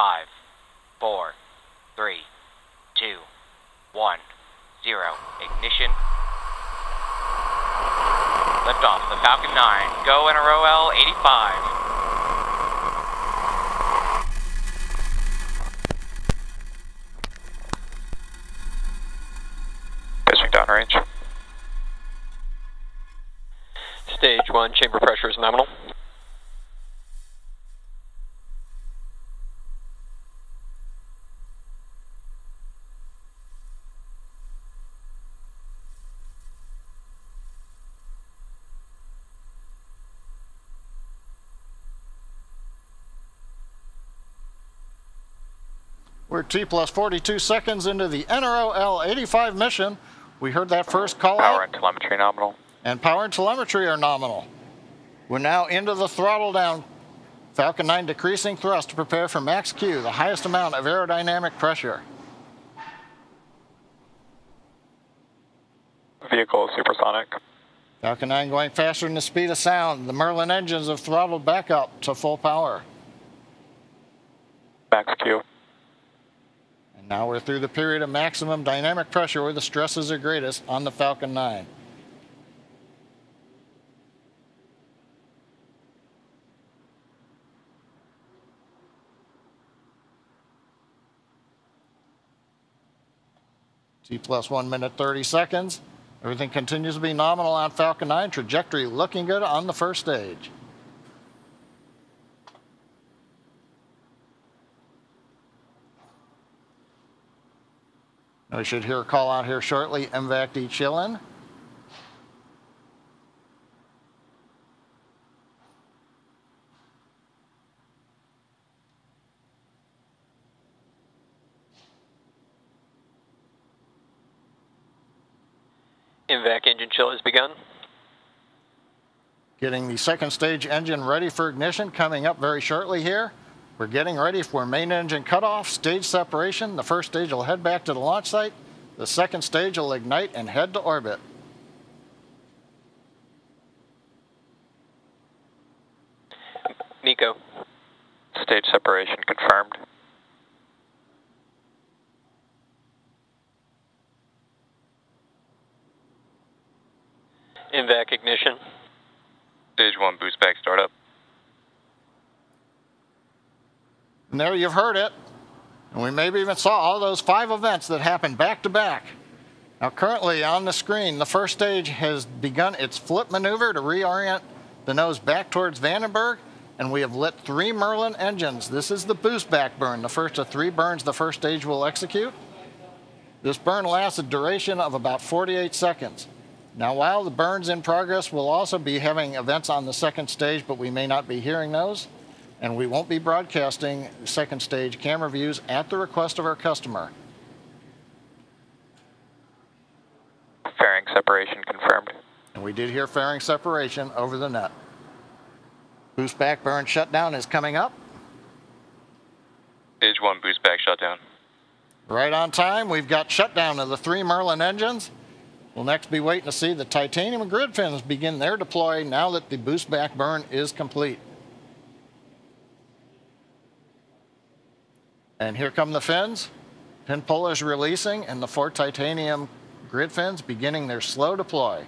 five, four, three, two, one, zero. Ignition. Lift off the Falcon 9. Go NROL 85. Pitching downrange. Stage 1, chamber pressure is nominal. We're T plus 42 seconds into the NRO L85 mission. We heard that first call Power out, and telemetry nominal. and power and telemetry are nominal. We're now into the throttle down. Falcon 9 decreasing thrust to prepare for max Q, the highest amount of aerodynamic pressure. Vehicle is supersonic. Falcon 9 going faster than the speed of sound. The Merlin engines have throttled back up to full power. Max Q. Now we're through the period of maximum dynamic pressure where the stresses are greatest on the Falcon 9. T plus 1 minute 30 seconds. Everything continues to be nominal on Falcon 9. Trajectory looking good on the first stage. We should hear a call out here shortly. MVAC D chillin. MVac engine chill has begun. Getting the second stage engine ready for ignition coming up very shortly here. We're getting ready for main engine cutoff, stage separation. The first stage will head back to the launch site. The second stage will ignite and head to orbit. MECO. Stage separation confirmed. In MVac ignition. Stage 1 boost back startup. And there you've heard it. And we maybe even saw all those five events that happened back to back. Now, currently on the screen, the first stage has begun its flip maneuver to reorient the nose back towards Vandenberg, and we have lit three Merlin engines. This is the boost back burn, the first of three burns the first stage will execute. This burn lasts a duration of about 48 seconds. Now, while the burn's in progress, we'll also be having events on the second stage, but we may not be hearing those and we won't be broadcasting second stage camera views at the request of our customer. Fairing separation confirmed. And we did hear fairing separation over the net. Boost back burn shutdown is coming up. Stage 1 boost back shutdown. Right on time, we've got shutdown of the three Merlin engines. We'll next be waiting to see the titanium grid fins begin their deploy now that the boost back burn is complete. And here come the fins. Pin is releasing and the four titanium grid fins beginning their slow deploy.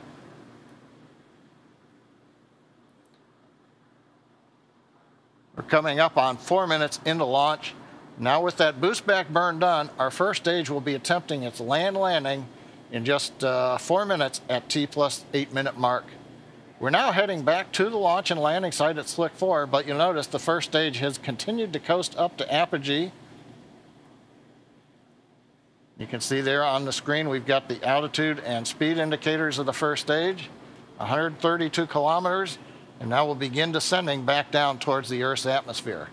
We're coming up on four minutes into launch. Now with that boost back burn done, our first stage will be attempting its land landing in just uh, four minutes at T plus eight minute mark. We're now heading back to the launch and landing site at Slick 4, but you'll notice the first stage has continued to coast up to apogee. You can see there on the screen we've got the altitude and speed indicators of the first stage, 132 kilometers, and now we'll begin descending back down towards the Earth's atmosphere.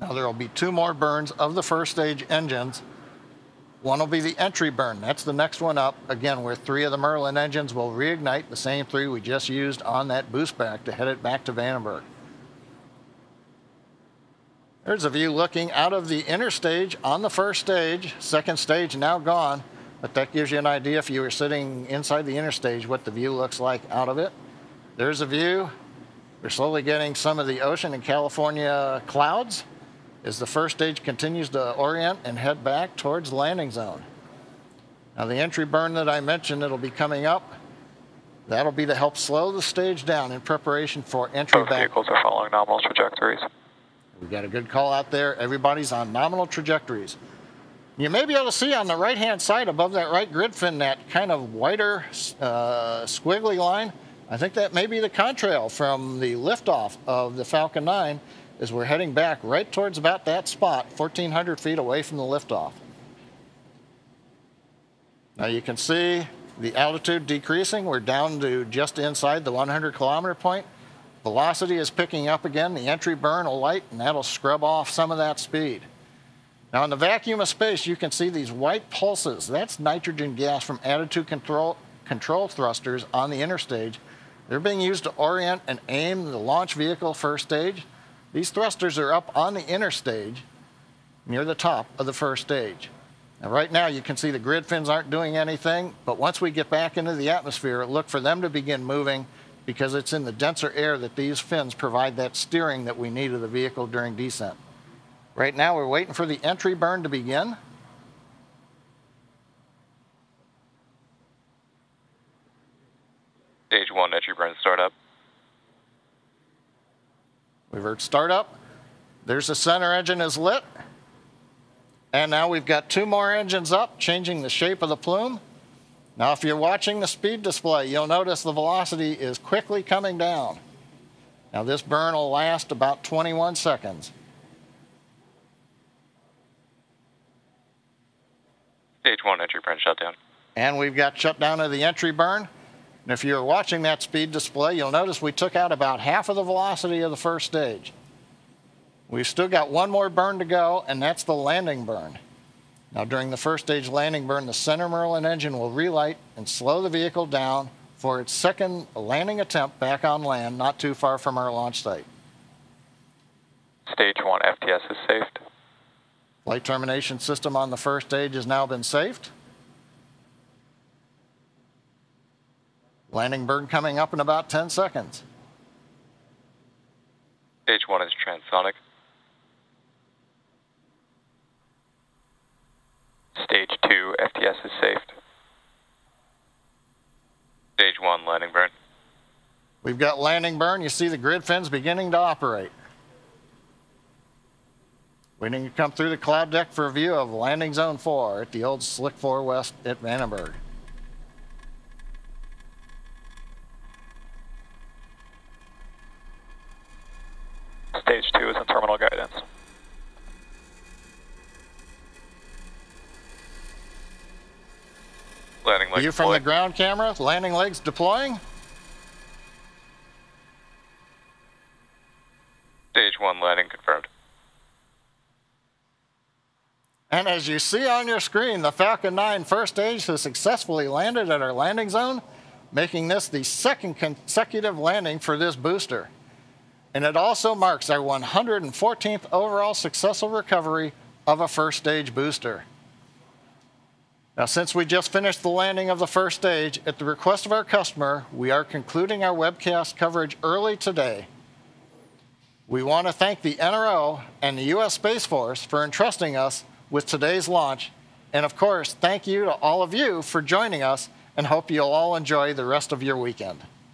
Now there will be two more burns of the first stage engines. One will be the entry burn. That's the next one up. Again, where three of the Merlin engines will reignite the same three we just used on that boost back to head it back to Vandenberg. There's a view looking out of the interstage on the first stage. Second stage now gone, but that gives you an idea if you were sitting inside the interstage what the view looks like out of it. There's a view We're slowly getting some of the ocean and California clouds as the first stage continues to orient and head back towards landing zone. Now the entry burn that I mentioned, it'll be coming up. That'll be to help slow the stage down in preparation for entry Both back. vehicles are following nominal trajectories. We got a good call out there. Everybody's on nominal trajectories. You may be able to see on the right-hand side above that right grid fin that kind of whiter uh, squiggly line. I think that may be the contrail from the liftoff of the Falcon 9 as we're heading back right towards about that spot, 1,400 feet away from the liftoff. Now you can see the altitude decreasing. We're down to just inside the 100 kilometer point. Velocity is picking up again. The entry burn will light, and that'll scrub off some of that speed. Now, in the vacuum of space, you can see these white pulses. That's nitrogen gas from attitude control, control thrusters on the interstage. They're being used to orient and aim the launch vehicle first stage. These thrusters are up on the interstage near the top of the first stage. Now, right now, you can see the grid fins aren't doing anything, but once we get back into the atmosphere, look for them to begin moving because it's in the denser air that these fins provide that steering that we need of the vehicle during descent. Right now, we're waiting for the entry burn to begin. Stage 1 entry burn startup. We've heard startup. There's the center engine is lit. And now we've got two more engines up, changing the shape of the plume. Now, if you're watching the speed display, you'll notice the velocity is quickly coming down. Now, this burn will last about 21 seconds. Stage 1 entry burn shutdown. And we've got shutdown of the entry burn. And if you're watching that speed display, you'll notice we took out about half of the velocity of the first stage. We've still got one more burn to go, and that's the landing burn. Now, during the first stage landing burn, the center Merlin engine will relight and slow the vehicle down for its second landing attempt back on land, not too far from our launch site. Stage 1 FTS is safed. Flight termination system on the first stage has now been safed. Landing burn coming up in about 10 seconds. Stage 1 is transonic. Stage 2 FTS is safed. Stage 1 landing burn. We've got landing burn. You see the grid fins beginning to operate. Waiting to come through the cloud deck for a view of landing zone 4 at the old Slick 4 West at Vandenberg. Stage 2 is in terminal guidance. Landing leg View from the ground camera, landing legs deploying. Stage 1 landing confirmed. And as you see on your screen, the Falcon 9 first stage has successfully landed at our landing zone, making this the second consecutive landing for this booster. And it also marks our 114th overall successful recovery of a first stage booster. Now, since we just finished the landing of the first stage, at the request of our customer, we are concluding our webcast coverage early today. We want to thank the NRO and the U.S. Space Force for entrusting us with today's launch. And of course, thank you to all of you for joining us and hope you'll all enjoy the rest of your weekend.